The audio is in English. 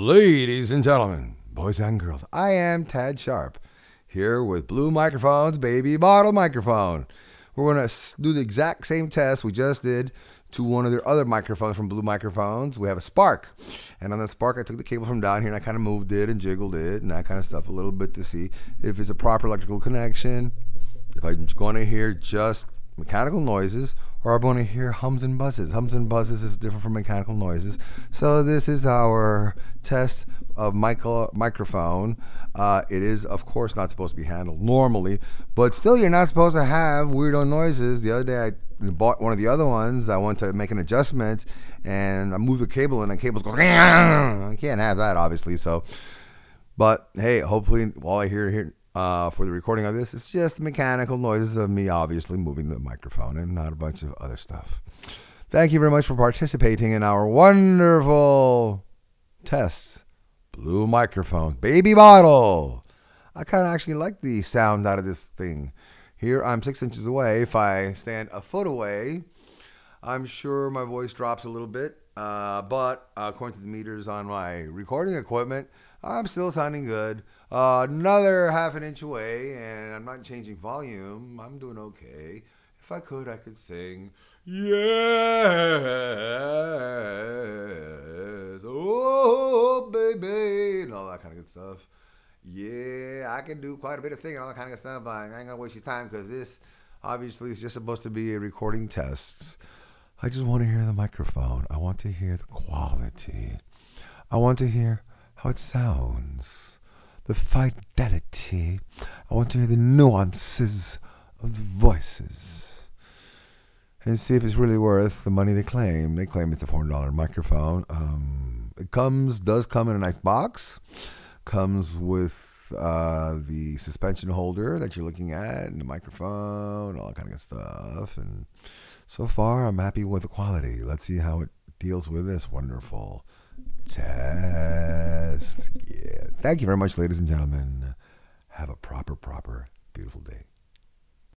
Ladies and gentlemen, boys and girls, I am Tad Sharpe here with Blue Microphones, baby bottle microphone. We're going to do the exact same test we just did to one of their other microphones from Blue Microphones. We have a Spark. And on the Spark, I took the cable from down here and I kind of moved it and jiggled it and that kind of stuff a little bit to see if it's a proper electrical connection, if I'm going to hear just mechanical noises or I'm going to hear hums and buzzes. Hums and buzzes is different from mechanical noises. So this is our test of micro- microphone. Uh, it is, of course, not supposed to be handled normally, but still, you're not supposed to have weirdo noises. The other day, I bought one of the other ones. I went to make an adjustment, and I moved the cable, and the cable goes. I can't have that, obviously. So, but hey, hopefully, all I hear here uh, for the recording of this, it's just mechanical noises of me, obviously moving the microphone, and not a bunch of other stuff. Thank you very much for participating in our wonderful tests. Blue microphone, baby bottle. I kind of actually like the sound out of this thing. Here I'm six inches away. If I stand a foot away, I'm sure my voice drops a little bit. Uh, but uh, according to the meters on my recording equipment, I'm still sounding good. Uh, another half an inch away, and I'm not changing volume. I'm doing okay. If I could, I could sing. Yes. Oh, baby. And all that kind of good stuff. Yeah, I can do quite a bit of singing, all that kind of stuff. But I ain't to waste your time because this obviously is just supposed to be a recording test. I just want to hear the microphone. I want to hear the quality. I want to hear how it sounds, the fidelity. I want to hear the nuances of the voices and see if it's really worth the money they claim. They claim it's a four hundred dollar microphone. Um, it comes does come in a nice box. Comes with uh, the suspension holder that you're looking at, and the microphone, and all that kind of good stuff. And so far, I'm happy with the quality. Let's see how it deals with this wonderful test. Yeah. Thank you very much, ladies and gentlemen. Have a proper, proper, beautiful day.